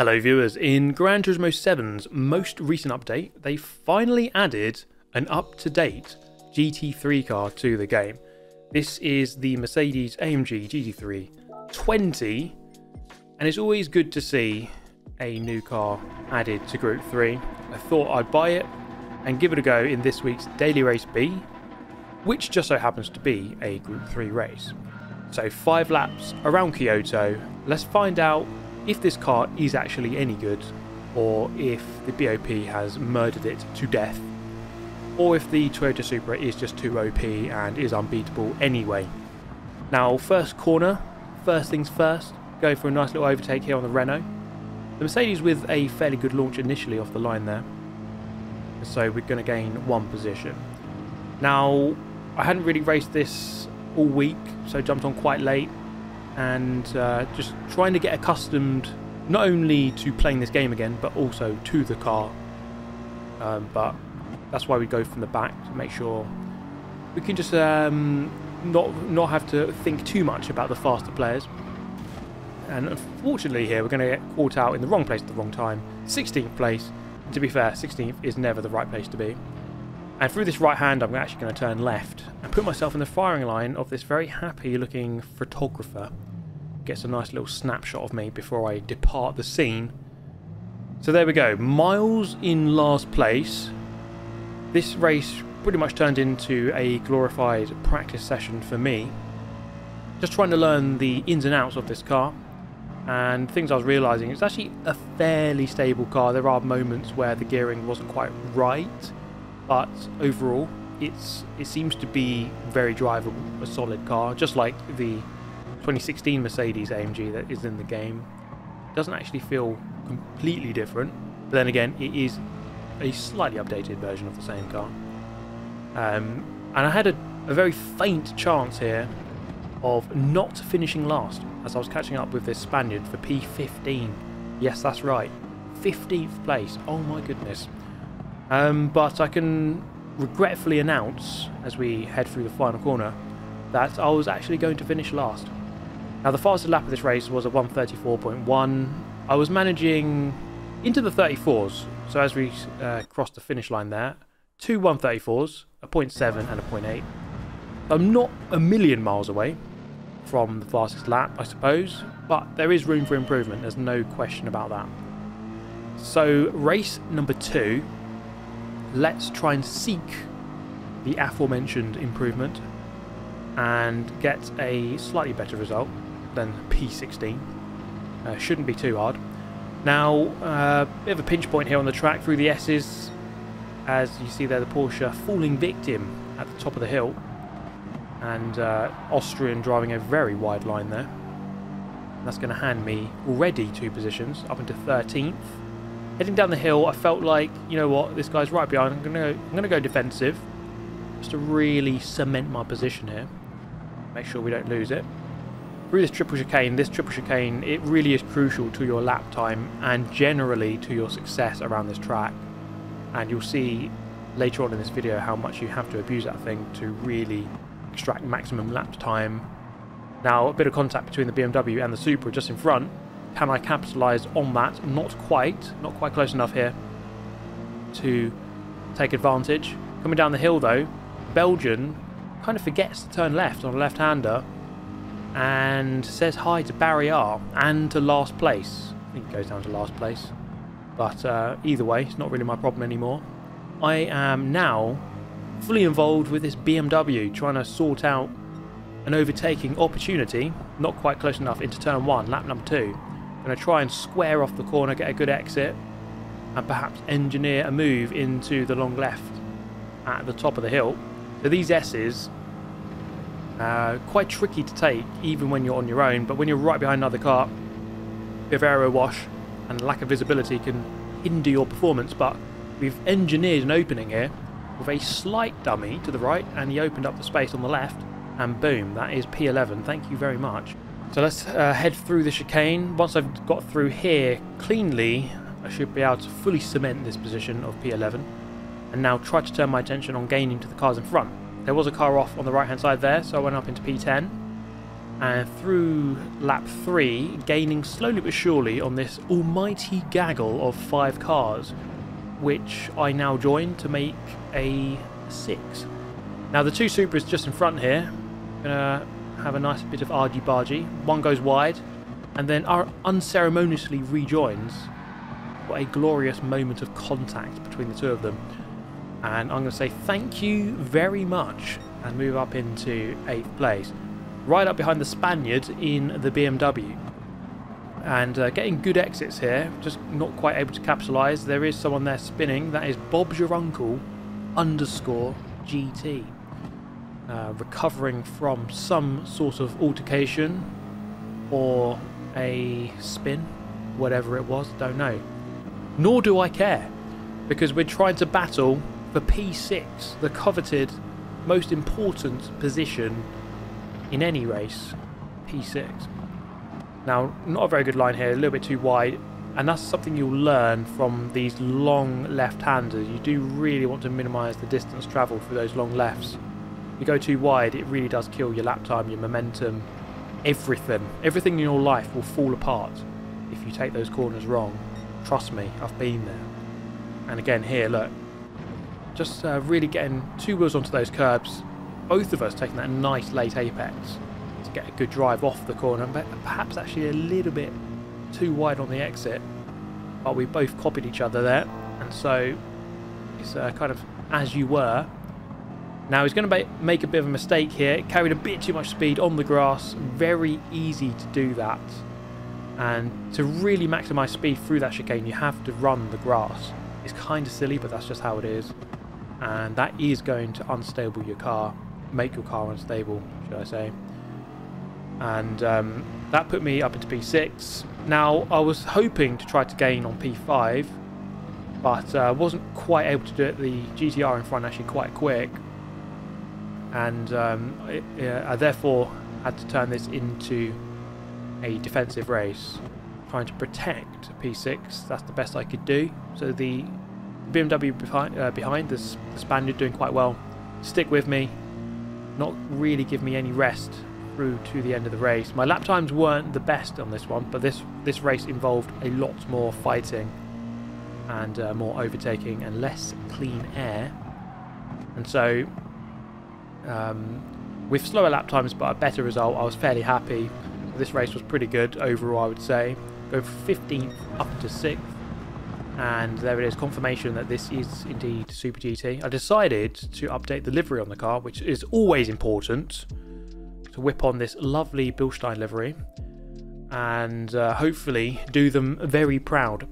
Hello viewers, in Gran Turismo 7's most recent update, they finally added an up-to-date GT3 car to the game. This is the Mercedes AMG GT3 20, and it's always good to see a new car added to Group 3. I thought I'd buy it and give it a go in this week's Daily Race B, which just so happens to be a Group 3 race. So five laps around Kyoto, let's find out if this car is actually any good, or if the BOP has murdered it to death, or if the Toyota Supra is just too OP and is unbeatable anyway. Now, first corner, first things first, go for a nice little overtake here on the Renault. The Mercedes with a fairly good launch initially off the line there, so we're going to gain one position. Now, I hadn't really raced this all week, so jumped on quite late and uh, just trying to get accustomed not only to playing this game again, but also to the car. Um, but that's why we go from the back to make sure we can just um, not not have to think too much about the faster players. And unfortunately here we're going to get caught out in the wrong place at the wrong time. 16th place. To be fair, 16th is never the right place to be. And through this right hand I'm actually going to turn left and put myself in the firing line of this very happy looking photographer. Gets a nice little snapshot of me before I depart the scene. So there we go, Miles in last place. This race pretty much turned into a glorified practice session for me. Just trying to learn the ins and outs of this car and things I was realising it's actually a fairly stable car. There are moments where the gearing wasn't quite right but overall it's it seems to be very drivable, a solid car, just like the 2016 Mercedes AMG that is in the game. Doesn't actually feel completely different, but then again, it is a slightly updated version of the same car. Um, and I had a, a very faint chance here of not finishing last as I was catching up with this Spaniard for P15. Yes, that's right. 15th place. Oh my goodness. Um, but I can regretfully announce, as we head through the final corner, that I was actually going to finish last. Now the fastest lap of this race was a 134.1. I was managing into the 34s, so as we uh, crossed the finish line there, two 134s, a 0.7 and a 0.8. I'm not a million miles away from the fastest lap, I suppose, but there is room for improvement, there's no question about that. So race number two let's try and seek the aforementioned improvement and get a slightly better result than P16. Uh, shouldn't be too hard. Now, uh, bit of a pinch point here on the track through the S's. As you see there, the Porsche falling victim at the top of the hill. And uh, Austrian driving a very wide line there. That's going to hand me already two positions, up into 13th. Heading down the hill, I felt like, you know what, this guy's right behind. I'm gonna, I'm gonna go defensive, just to really cement my position here. Make sure we don't lose it. Through this triple chicane, this triple chicane, it really is crucial to your lap time and generally to your success around this track. And you'll see later on in this video how much you have to abuse that thing to really extract maximum lap time. Now, a bit of contact between the BMW and the Supra just in front can I capitalise on that? Not quite. Not quite close enough here to take advantage. Coming down the hill though, Belgian kind of forgets to turn left on a left-hander and says hi to Barrier and to last place. I think it goes down to last place. But uh, either way, it's not really my problem anymore. I am now fully involved with this BMW, trying to sort out an overtaking opportunity, not quite close enough into turn one, lap number two, Going to try and square off the corner, get a good exit, and perhaps engineer a move into the long left at the top of the hill. So these S's uh, quite tricky to take even when you're on your own, but when you're right behind another car, bit of aero wash and lack of visibility can hinder your performance, but we've engineered an opening here with a slight dummy to the right, and he opened up the space on the left, and boom, that is P11. Thank you very much. So let's uh, head through the chicane. Once I've got through here cleanly, I should be able to fully cement this position of P11. And now try to turn my attention on gaining to the cars in front. There was a car off on the right hand side there, so I went up into P10. and through lap 3 gaining slowly but surely on this almighty gaggle of 5 cars which I now join to make a 6. Now the two Supras just in front here, gonna have a nice bit of argy-bargy. One goes wide and then unceremoniously rejoins. What a glorious moment of contact between the two of them. And I'm going to say thank you very much and move up into 8th place right up behind the Spaniard in the BMW. And uh, getting good exits here, just not quite able to capitalise. There is someone there spinning. That is Bob's your uncle underscore GT. Uh, recovering from some sort of altercation or a spin, whatever it was, don't know. Nor do I care, because we're trying to battle for P6, the coveted most important position in any race, P6. Now, not a very good line here, a little bit too wide, and that's something you'll learn from these long left-handers. You do really want to minimise the distance travelled through those long lefts. You go too wide, it really does kill your lap time, your momentum, everything. Everything in your life will fall apart if you take those corners wrong. Trust me, I've been there. And again here, look, just uh, really getting two wheels onto those curbs, both of us taking that nice late apex to get a good drive off the corner, but perhaps actually a little bit too wide on the exit. But we both copied each other there, and so it's uh, kind of as you were. Now he's going to make a bit of a mistake here. Carried a bit too much speed on the grass. Very easy to do that. And to really maximise speed through that chicane, you have to run the grass. It's kind of silly, but that's just how it is. And that is going to unstable your car make your car unstable, should I say. And um, that put me up into P6. Now, I was hoping to try to gain on P5, but uh, wasn't quite able to do it. The GTR in front actually quite quick. And um, I therefore had to turn this into a defensive race, trying to protect P6. That's the best I could do. So the BMW behind, uh, behind this the Spaniard doing quite well. Stick with me not really give me any rest through to the end of the race. My lap times weren't the best on this one, but this, this race involved a lot more fighting and uh, more overtaking and less clean air. And so, um, with slower lap times but a better result, I was fairly happy. This race was pretty good overall, I would say. From 15th up to 6th and there it is confirmation that this is indeed Super GT. I decided to update the livery on the car, which is always important, to whip on this lovely Bilstein livery and uh, hopefully do them very proud.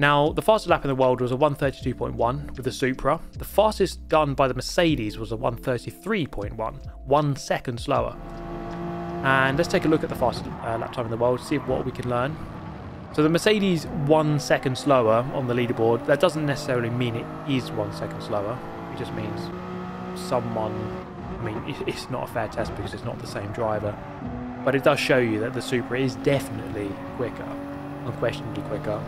Now, the fastest lap in the world was a 132.1 with the Supra. The fastest done by the Mercedes was a 133.1, one second slower. And let's take a look at the fastest uh, lap time in the world, see what we can learn. So the Mercedes one second slower on the leaderboard, that doesn't necessarily mean it is one second slower. It just means someone, I mean, it's not a fair test because it's not the same driver. But it does show you that the Supra is definitely quicker, unquestionably quicker.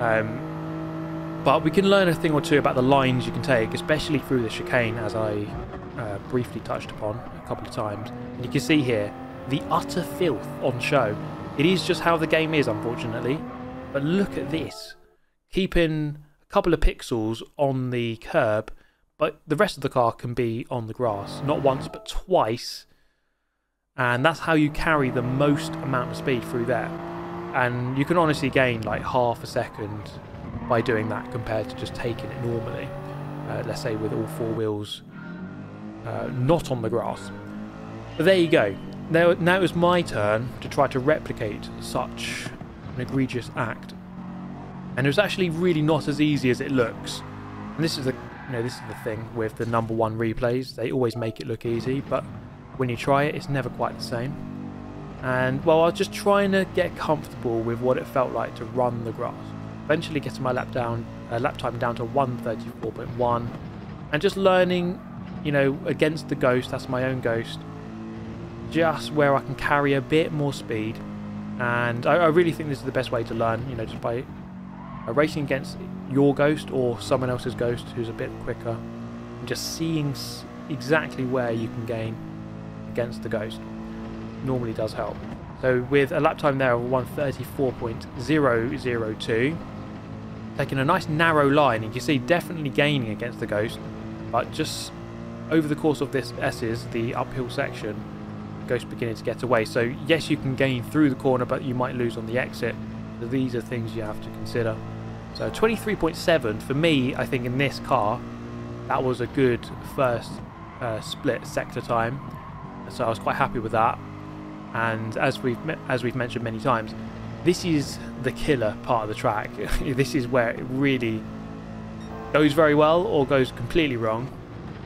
Um, but we can learn a thing or two about the lines you can take, especially through the chicane, as I uh, briefly touched upon a couple of times. And you can see here the utter filth on show. It is just how the game is, unfortunately. But look at this. Keeping a couple of pixels on the curb, but the rest of the car can be on the grass. Not once, but twice. And that's how you carry the most amount of speed through there. And you can honestly gain like half a second by doing that compared to just taking it normally. Uh, let's say with all four wheels uh, not on the grass. But there you go. Now, now it was my turn to try to replicate such an egregious act. And it was actually really not as easy as it looks. And this is the you know, this is the thing with the number one replays. They always make it look easy, but when you try it, it's never quite the same. And well, I was just trying to get comfortable with what it felt like to run the grass. Eventually getting my lap down, uh, lap time down to 134.1, and just learning, you know, against the ghost. That's my own ghost just where I can carry a bit more speed. And I, I really think this is the best way to learn, you know, just by uh, racing against your ghost or someone else's ghost who's a bit quicker. And just seeing exactly where you can gain against the ghost. Normally does help. So with a lap time there of 134.002, taking a nice narrow line, you can see definitely gaining against the Ghost, but just over the course of this S's, the uphill section, Ghost beginning to get away. So yes, you can gain through the corner, but you might lose on the exit. So these are things you have to consider. So 23.7 for me, I think in this car, that was a good first uh, split sector time. So I was quite happy with that. And as we've as we've mentioned many times, this is the killer part of the track. this is where it really goes very well or goes completely wrong.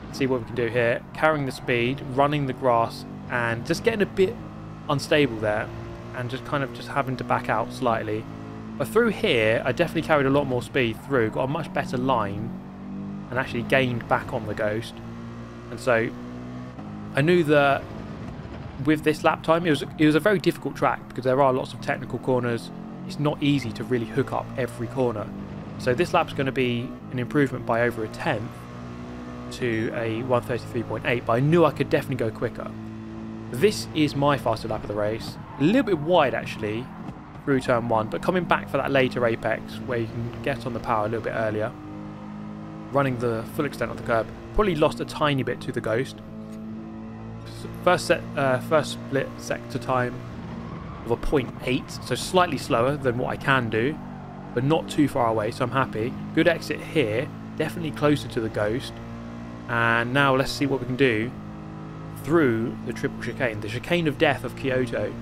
Let's see what we can do here. Carrying the speed, running the grass, and just getting a bit unstable there, and just kind of just having to back out slightly. But through here, I definitely carried a lot more speed through, got a much better line, and actually gained back on the Ghost. And so I knew that with this lap time, it was it was a very difficult track because there are lots of technical corners. It's not easy to really hook up every corner. So this lap's going to be an improvement by over a tenth to a 133.8, but I knew I could definitely go quicker. This is my faster lap of the race. A little bit wide actually through turn one, but coming back for that later apex where you can get on the power a little bit earlier. Running the full extent of the curb. Probably lost a tiny bit to the Ghost, First set, uh, first split sector time of a 0.8, so slightly slower than what I can do, but not too far away, so I'm happy. Good exit here, definitely closer to the Ghost. And now let's see what we can do through the triple chicane, the chicane of death of Kyoto.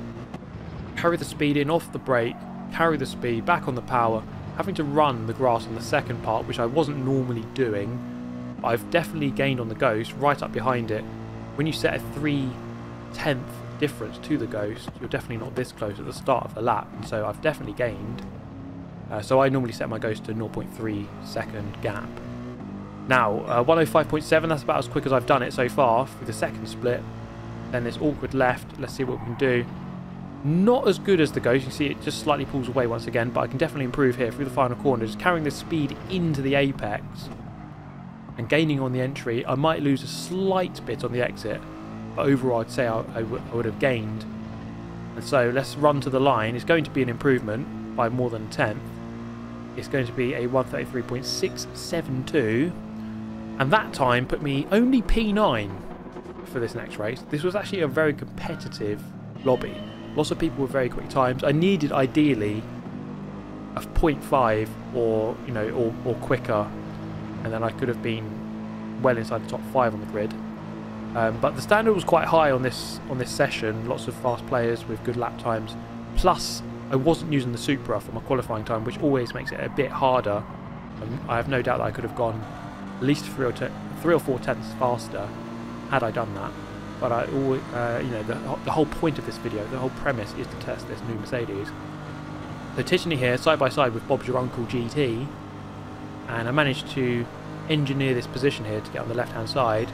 Carry the speed in off the brake, carry the speed back on the power, having to run the grass on the second part, which I wasn't normally doing. I've definitely gained on the Ghost, right up behind it, when you set a 3 tenth difference to the Ghost, you're definitely not this close at the start of the lap, so I've definitely gained. Uh, so I normally set my Ghost to 0.3 second gap. Now, uh, 105.7, that's about as quick as I've done it so far through the second split. Then this awkward left, let's see what we can do. Not as good as the Ghost, you see it just slightly pulls away once again, but I can definitely improve here through the final corner, just carrying the speed into the apex and gaining on the entry. I might lose a slight bit on the exit, but overall I'd say I, I, I would have gained. And so let's run to the line. It's going to be an improvement by more than 10th. It's going to be a 133.672, and that time put me only P9 for this next race. This was actually a very competitive lobby. Lots of people with very quick times. I needed ideally a 0.5 or you know or, or quicker and then I could have been well inside the top five on the grid. Um, but the standard was quite high on this on this session. Lots of fast players with good lap times. Plus, I wasn't using the Supra for my qualifying time, which always makes it a bit harder. Um, I have no doubt that I could have gone at least three or, three or four tenths faster had I done that. But I always, uh, you know, the, the whole point of this video, the whole premise is to test this new Mercedes. So Tijani here, side by side with Bob's Your Uncle GT, and I managed to engineer this position here to get on the left hand side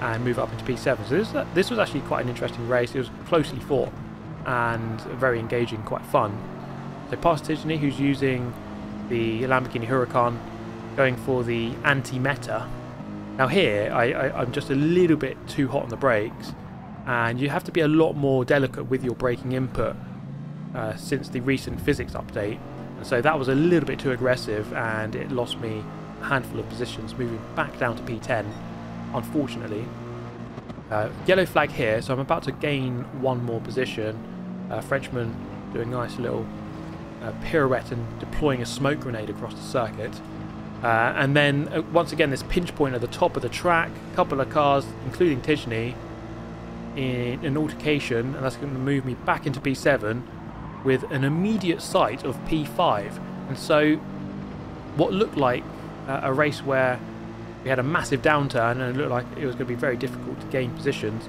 and move up into P7 so this, this was actually quite an interesting race. It was closely fought and very engaging quite fun. So past Tijani who's using the Lamborghini Huracan going for the anti-meta. Now here I, I'm just a little bit too hot on the brakes and you have to be a lot more delicate with your braking input uh, since the recent physics update so that was a little bit too aggressive and it lost me a handful of positions, moving back down to P10, unfortunately. Uh, yellow flag here, so I'm about to gain one more position. Uh, Frenchman doing a nice little uh, pirouette and deploying a smoke grenade across the circuit. Uh, and then, uh, once again, this pinch point at the top of the track, a couple of cars, including Tijani, in an altercation, and that's going to move me back into P7 with an immediate sight of P5. And so, what looked like uh, a race where we had a massive downturn and it looked like it was going to be very difficult to gain positions,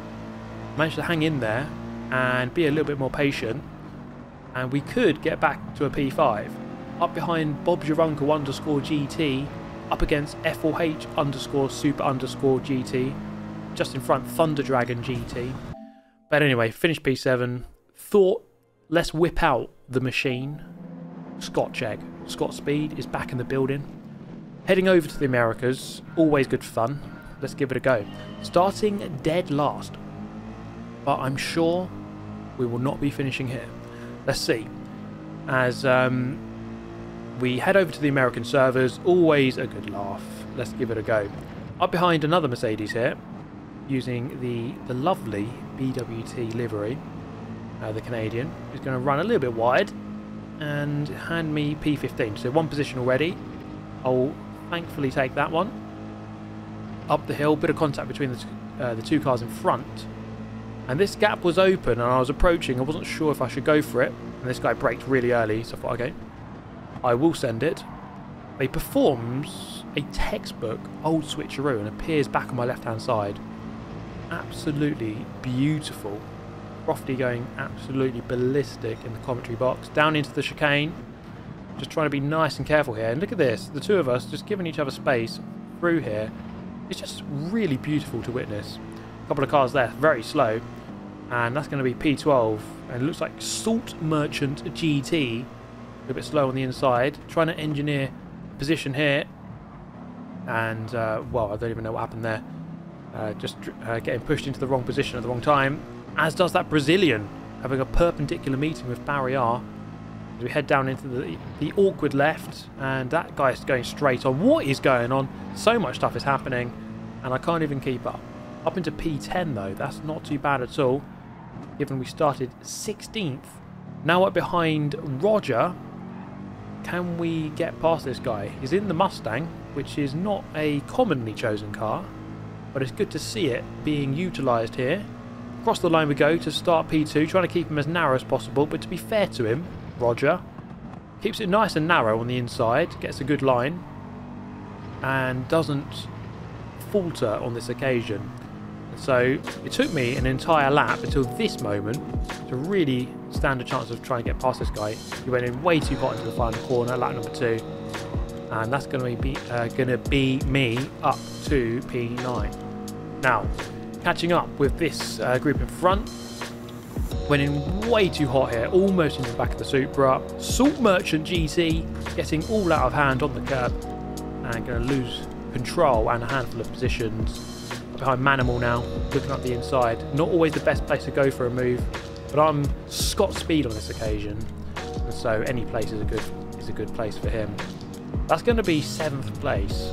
managed to hang in there and be a little bit more patient, and we could get back to a P5. Up behind Bob Uncle underscore GT, up against F4H underscore super underscore GT, just in front Thunder Dragon GT. But anyway, finished P7. Thought let's whip out the machine. Scotch Egg. Scott Speed is back in the building. Heading over to the Americas, always good fun. Let's give it a go. Starting dead last. But I'm sure we will not be finishing here. Let's see. As um, we head over to the American servers, always a good laugh. Let's give it a go. Up behind another Mercedes here, using the, the lovely BWT livery, uh, the Canadian, is going to run a little bit wide and hand me P15. So one position already. I'll thankfully take that one. Up the hill, bit of contact between the, uh, the two cars in front. And this gap was open and I was approaching. I wasn't sure if I should go for it. And this guy braked really early, so I thought, okay, I will send it. He performs a textbook old switcheroo and appears back on my left hand side. Absolutely beautiful. Crofty going absolutely ballistic in the commentary box. Down into the chicane. Just trying to be nice and careful here. And look at this. The two of us just giving each other space through here. It's just really beautiful to witness. A couple of cars there, very slow. And that's going to be P12. And it looks like Salt Merchant GT. A little bit slow on the inside. Trying to engineer position here. And, uh, well, I don't even know what happened there. Uh, just uh, getting pushed into the wrong position at the wrong time. As does that Brazilian. Having a perpendicular meeting with Barrier. As we head down into the, the awkward left. And that guy is going straight on. What is going on? So much stuff is happening. And I can't even keep up. Up into P10 though. That's not too bad at all given we started 16th. Now up behind Roger. Can we get past this guy? He's in the Mustang, which is not a commonly chosen car, but it's good to see it being utilised here. Across the line we go to start P2, trying to keep him as narrow as possible, but to be fair to him, Roger keeps it nice and narrow on the inside, gets a good line, and doesn't falter on this occasion. So it took me an entire lap until this moment to really stand a chance of trying to get past this guy. He went in way too hot into the final corner, lap number two. And that's going to be uh, going to be me up to P9. Now, catching up with this uh, group in front, went in way too hot here, almost into the back of the Supra. Salt Merchant GT getting all out of hand on the curb and going to lose control and a handful of positions behind Manimal now, looking up the inside. Not always the best place to go for a move, but I'm Scott Speed on this occasion, and so any place is a good is a good place for him. That's going to be seventh place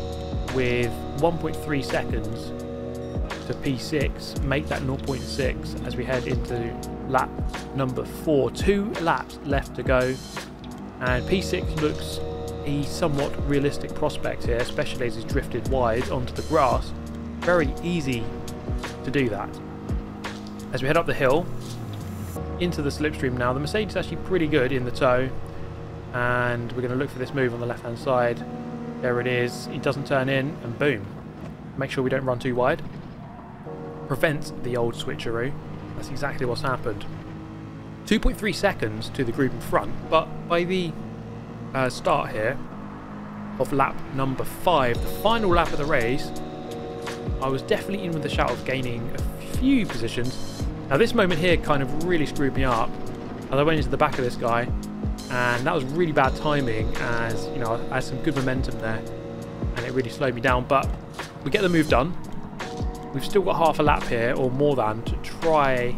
with 1.3 seconds to P6. Make that 0.6 as we head into lap number four. Two laps left to go, and P6 looks a somewhat realistic prospect here, especially as he's drifted wide onto the grass very easy to do that. As we head up the hill into the slipstream now, the Mercedes is actually pretty good in the tow. And we're going to look for this move on the left hand side. There it is. He doesn't turn in and boom. Make sure we don't run too wide. Prevent the old switcheroo. That's exactly what's happened. 2.3 seconds to the group in front, but by the uh, start here of lap number 5, the final lap of the race, I was definitely in with the shout of gaining a few positions. Now this moment here kind of really screwed me up as I went into the back of this guy and that was really bad timing as you know I had some good momentum there and it really slowed me down but we get the move done. We've still got half a lap here or more than to try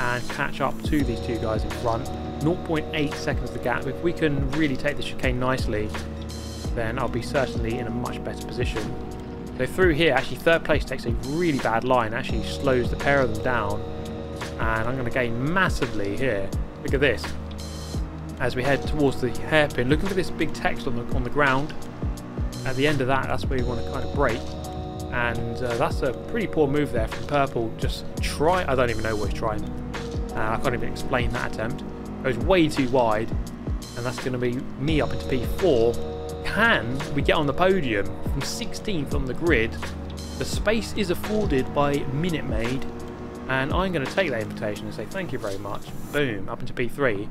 and catch up to these two guys in front. 0.8 seconds the gap. If we can really take the chicane nicely then I'll be certainly in a much better position. So through here, actually third place takes a really bad line, actually slows the pair of them down. And I'm going to gain massively here. Look at this. As we head towards the hairpin, looking for this big text on the, on the ground. At the end of that, that's where you want to kind of brake. And uh, that's a pretty poor move there from Purple. Just try, I don't even know what he's trying. Uh, I can't even explain that attempt. It was way too wide. And that's going to be me up into P4 can we get on the podium from 16th on the grid? The space is afforded by Minute Maid, and I'm going to take that invitation and say thank you very much. Boom, up into P3.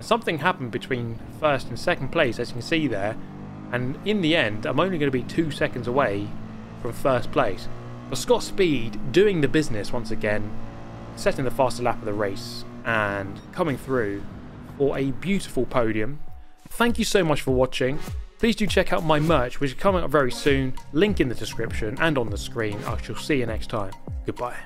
Something happened between first and second place, as you can see there, and in the end, I'm only going to be two seconds away from first place. But Scott Speed doing the business once again, setting the faster lap of the race, and coming through for a beautiful podium. Thank you so much for watching. Please do check out my merch, which is coming up very soon. Link in the description and on the screen. I shall see you next time. Goodbye.